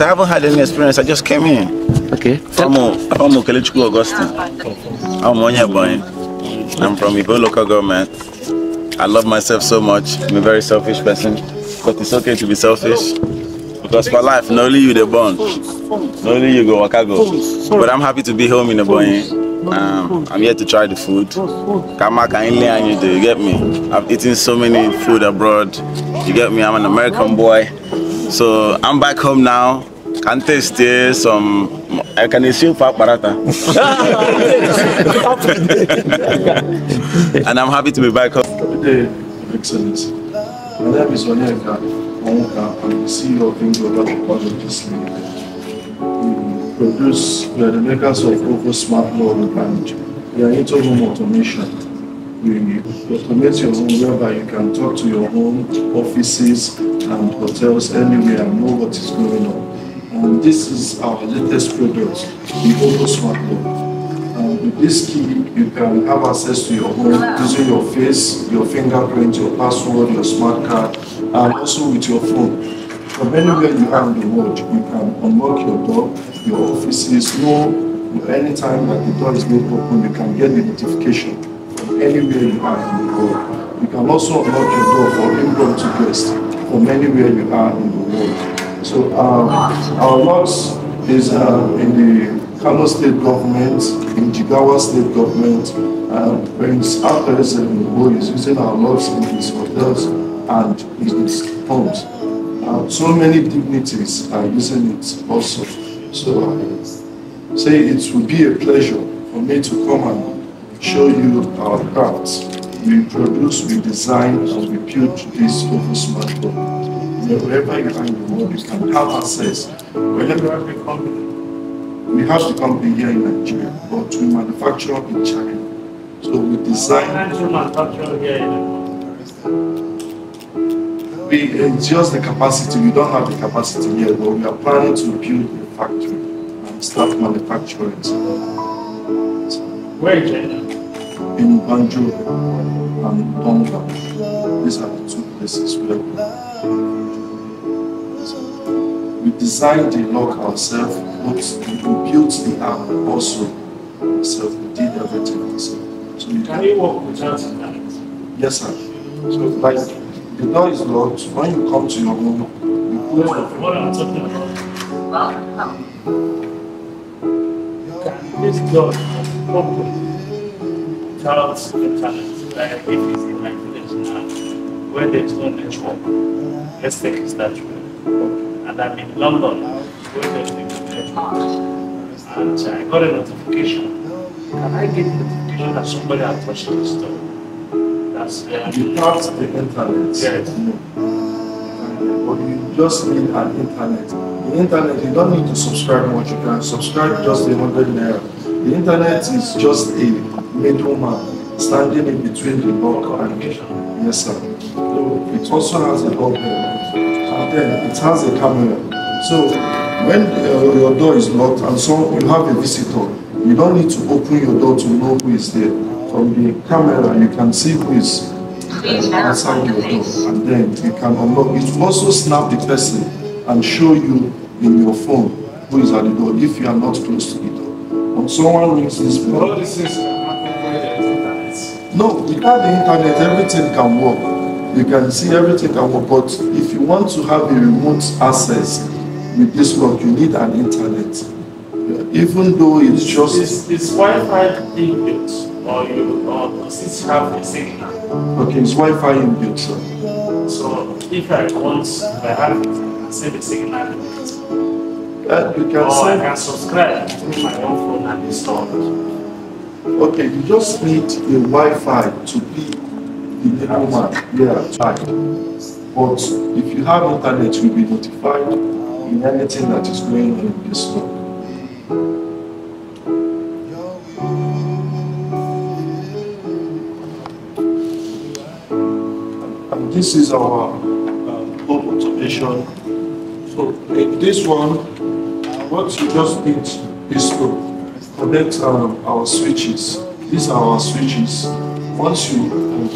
I haven't had any experience. I just came in. Okay. From from Okelechuku Augustine. I'm Onyaboy. I'm from Ibo local government. I love myself so much. I'm a very selfish person, but it's okay to be selfish because for life, not only you the born, not only you go wakago. But I'm happy to be home in Ebonyi. Um, I'm here to try the food. Kamaka and you get me? I've eaten so many food abroad. You get me? I'm an American boy. So I'm back home now. Can taste uh, some. I can assume for parata. and I'm happy to be back home. Good day, Excellency. My name is Onyeka Onwuka. I'm the CEO of Global Technologies Limited. We produce, we are the makers of Ovo Smart Lawn and we are into home automation. We automate your home whereby you can talk to your home, offices, and hotels anywhere and know what is going on. And this is our latest product, the Ovo Smart Lawn. And with this key, you can have access to your home using your face, your fingerprint, your password, your smart card, and also with your phone. From anywhere you are in the world, you can unlock your door, your offices, know anytime that the door is being open, you can get the notification from anywhere you are in the world. You can also unlock your door for impromptu guests from anywhere you are in the world. So um, our locks is uh, in the Kano State government, in Jigawa State government, and Prince Alvarez who is using our locks in his hotels and in his homes. Uh, so many dignitaries are using it also. So I say it will be a pleasure for me to come and show you our crafts. We produce, we design, and we build this over smartphone. Wherever you are in the world, you can have access. Whenever we come we have the company here in Nigeria, but we manufacture in China. So we design. We it's just the capacity. We don't have the capacity here, but we are planning to build a factory and start manufacturing. Where in China? In Banjul and Dongguan. These are the two places where we we designed the lock ourselves, but we built the app also ourselves. We did everything ourselves. So you Can you work without internet? Yes, sir. So like the door is locked. When you come to your room, you close the What I'm talking about. Can this door open without internet? Like if it's in my village now, where there's no network, let's take it that way. And I'm in London, where there's no network. And I got a notification. Can I get a notification that somebody has touched this door? That's uh, without the internet. Yes. But you just need an internet. The internet, you don't need to subscribe much. You can subscribe just a hundred naira. The internet is just a middleman standing in between the lock and yes, sir. So it also has a doorbell, and then it has a camera. So when uh, your door is locked and so you have a visitor, you don't need to open your door to know who is there. From the camera, you can see who is outside your door, and then you can unlock. It will also snap the person and show you in your phone who is at the door if you are not close to the door. When someone rings this bell, no, without the internet, everything can work. You can see everything can work, but if you want to have a remote access with this lock, you need an internet. Even though it's just Is, is Wi-Fi inbuilt or you or does it have a signal? okay, it's Wi-Fi inbuilt, sir. So if I want, if I have it, I can a signal. Uh, you can Or I can subscribe through my own phone and install it. Okay, you just need a Wi-Fi to be the middleman. Yeah, right. But if you have internet, you'll be notified in anything that is going on in this store. And this is our um, home automation. So in this one, what you just need is to connect um, our switches. These are our switches. Once you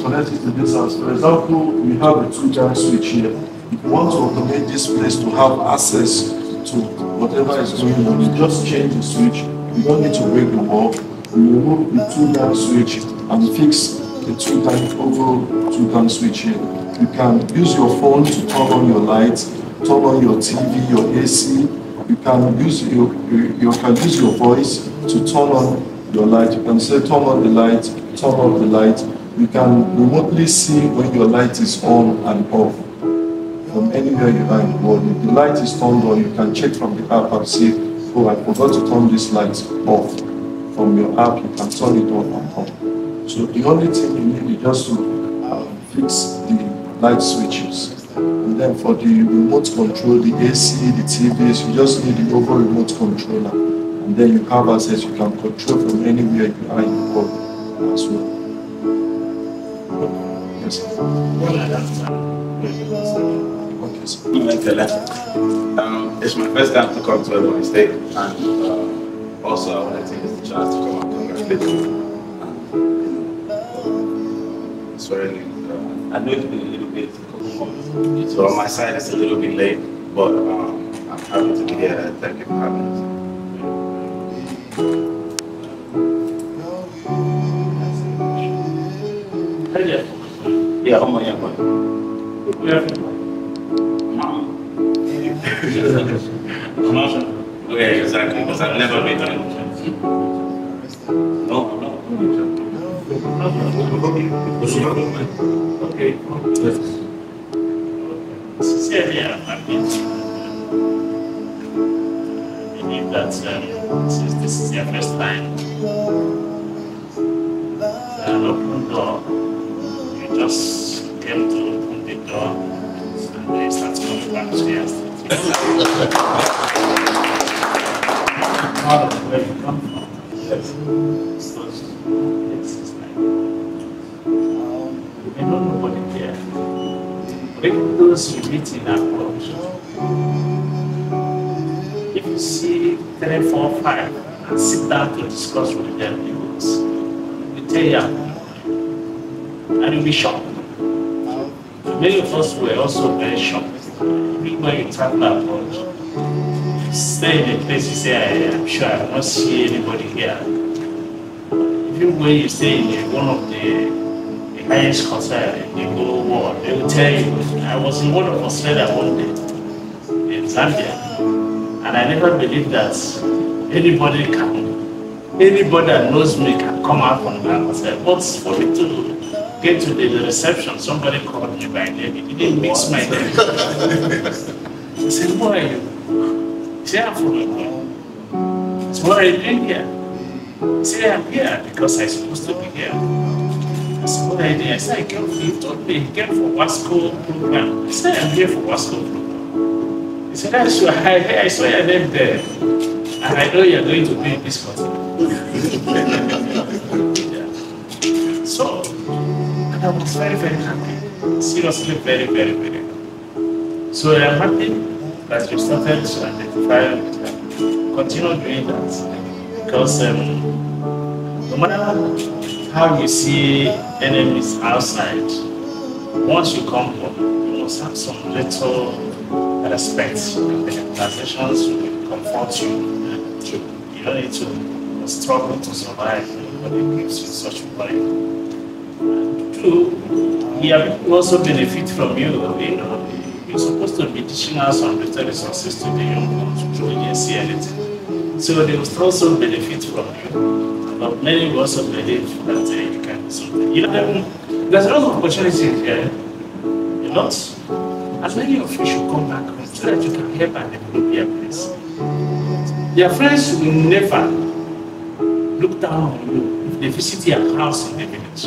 connect it to this house, for example, we have a two giant switch here. If you want to automate this place to have access to whatever is going on. You just change the switch. You don't need to break the bulb. You remove the two down switch and fix the two time over two time switch here. You can use your phone to turn on your lights, turn on your TV, your AC. You can use your you, you can use your voice to turn on your light. You can say turn on the light, turn off the light. You can remotely see when your light is on and off from anywhere you are in the world. If the light is turned on, you can check from the app and see, oh, I forgot to turn this light off. From your app, you can turn it off and on. So the only thing you need is just to um, fix the light switches. And then for the remote control, the AC, the TVs, you just need the over remote controller. And then you have access, you can control from anywhere you are in the world as well. Yes. Um, it's my first time to come to Ebonyi State, and uh, also I want to take this chance to come and congratulate you. And, it's uh, I know it's been a little bit, so on my side it's a little bit late, but um, I'm happy to be here. Thank you for having us. Yeah, oh my God. Okay, exactly, because I've never been No, no. Okay. Sincerely, I'm happy to believe that um, since this is your first time, an open door, you just came to open the door and they start coming back to your Part of where you come from. Yes. So it's just like, you may not know nobody here. But even those you meet in if you see three, four, five, and sit down to discuss with them, you will tell you, and you'll be shocked. Many of us were also very shocked. Even when you travel abroad, stay in a place you say, I am sure I will not see anybody here. Even when you stay in one of the highest concern in the world. They will tell you, I was in one of Australia one day in Zambia, and I never believed that anybody can, anybody that knows me can come out from that say, but for me to get to the, reception, somebody called me by name. He didn't mix my name. I said, who are you? He said, I'm from Ghana. I said, what are you doing here? He said, I'm here because I'm supposed to be here. I said, what are you doing? I said, I came for, he told me he came for Wasco program. I said, I'm here for Wasco program. He said, I saw, I, saw your name there. And I know you're going to be this country. yeah. So, and I was very, very happy. Seriously, very, very, very happy. So I'm happy that you started to identify with them. Continue doing that. Because um, no matter how you see enemies outside, once you come home, you must have some little respect. The organizations will comfort you. You don't need to struggle to survive. Nobody gives you such value. Two, yeah, people also benefit from you. You know, you're supposed to be teaching us some better resources to the young ones through ESC anything. So they will also benefit from you. But many will also believe that uh, you can do something. You know, there's a lot of opportunities here. A lot. As many of you should come back that you can help and develop your place. Your friends will never look down on you if they visit your house in the village.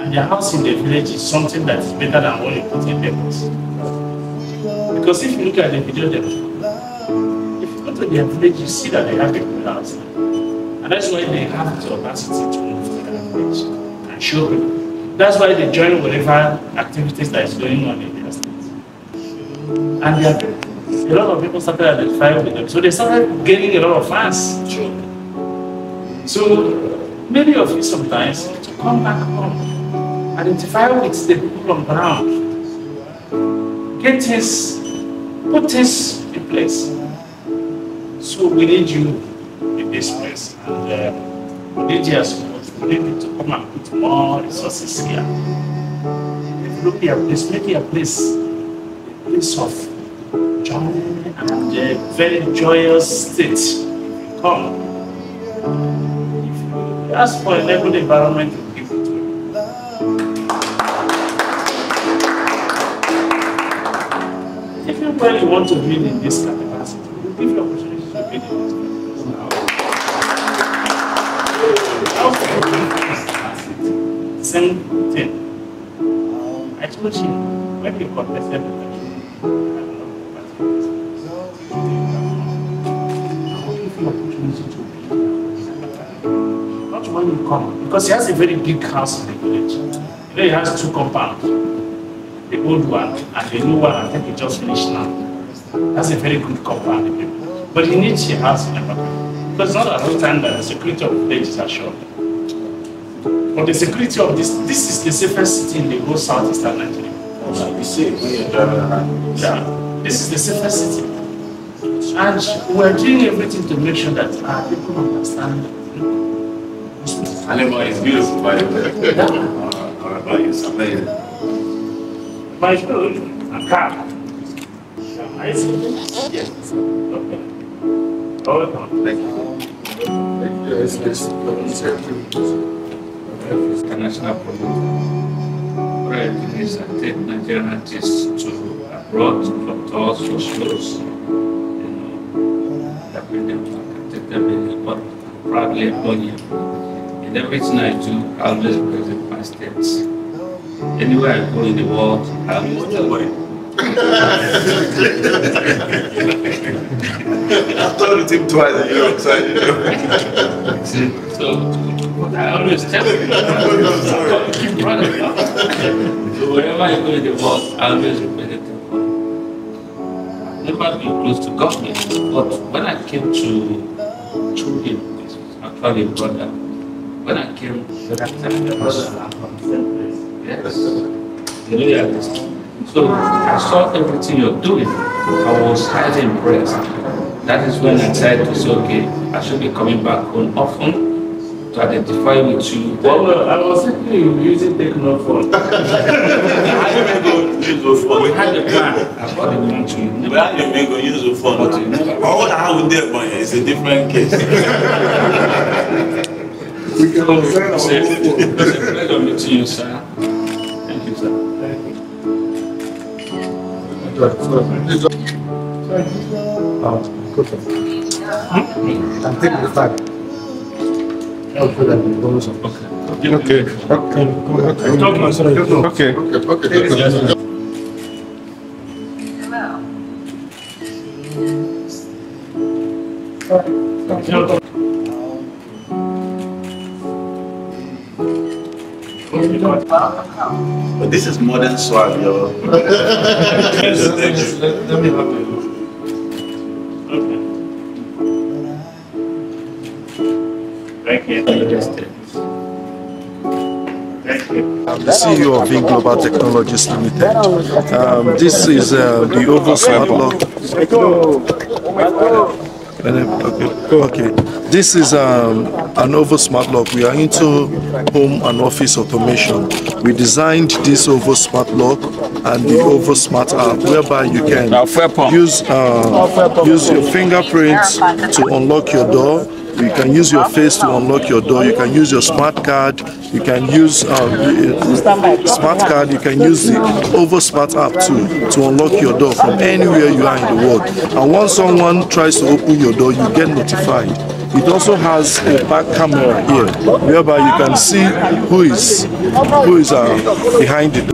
And your house in the village is something that is better than what you put in Lagos. Because if you look at the video, they if you go to their village, you see that they have a good house. And that's why they have the audacity to move to their village and show people. That's why they join whatever activities that is going on in their. And they are a lot of people started identifying with them. So they started gaining a lot of fans. So many of you sometimes need to come back home, identify with the people on ground, get things, put things in place. So we need you in this place. And uh, we need your support. We need you to come and put more resources here. Develop your place, make your place place of joy and a very joyous state. Come. If you ask for a level environment, we'll give it to you. If you really want to build in this capacity, we'll give you opportunity to build in this capacity. Same thing. I told you, when you contested Not when you come, because he has a very big house in the village. You know, he has two compounds the old one and the new one, I think he just finished now. That's a very good compound. But he needs a house in Ebaka. Because it's not at all time that the security of the village is assured. But the security of this, this is the safest city in the whole southeastern Nigeria. You see, when you're driving around. Yeah, this is the safest city. And we're doing everything to make sure that our people understand. Anima is beautiful, by the way. Yeah. Uh, uh, it's amazing. My food and car. I see. Yes. Okay. Welcome. Thank you. international promoter. Right, is I take Nigerian artists to abroad for tours, for shows, you know, I bring them back, I take them in the but proudly employ them. In everything I do, I always represent my states. Anywhere I go in the world, I always tell them. I've told him twice that you're excited. See, So, I always tell them, keep running. Wherever I go in the I always represent them. Never been close to government, but when I came to through him, actually brother. When I came, time yes, you so I saw everything you're doing. I was highly impressed. That is when I decided to say, okay, I should be coming back home often to identify with you. Well, well, I was thinking you were using Tecno phone. How you make go use those we had a plan. I brought the one to you. How you make go use those phone? But you never- how would they, boy? It's a different case. We can observe our Say, own phone. It's a pleasure meeting you, sir. Thank you, sir. Hmm? I'm taking the time. Okay. Okay. Okay. Okay. Okay. Okay. Okay. Okay. Hello. But this is modern swag, yo. Let me have it. Thank you. Thank you. I'm the CEO of Ving Global Technologies Limited. Um, this is uh, the Oval Smart Lock. Okay. okay. This is um, an Oval Smart Lock. We are into home and office automation. We designed this Oval Smart Lock and the Oval Smart app, whereby you can use uh, use your fingerprints to unlock your door. You can use your face to unlock your door. You can use your smart card. You can use um, smart card. You can use the Ovo Smart app too to unlock your door from anywhere you are in the world. And once someone tries to open your door, you get notified. It also has a back camera here, whereby you can see who is who is uh, behind the door.